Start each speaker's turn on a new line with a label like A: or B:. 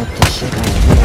A: это херня.